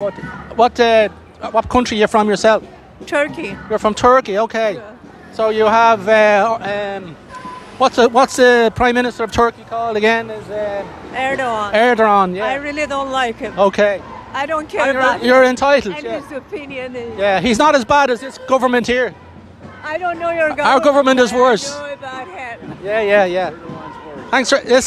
What what uh, what country are you from yourself? Turkey. You're from Turkey, okay. So you have uh, um, what's the what's the prime minister of Turkey called again? Is uh, Erdogan. Erdogan? I really don't like him. Okay. I don't care you're, you're entitled. And Yeah. his opinion is, Yeah. He's not as bad as this government here. I don't know your government. Our government is worse. I know about him. Yeah, yeah, yeah. Thanks for this.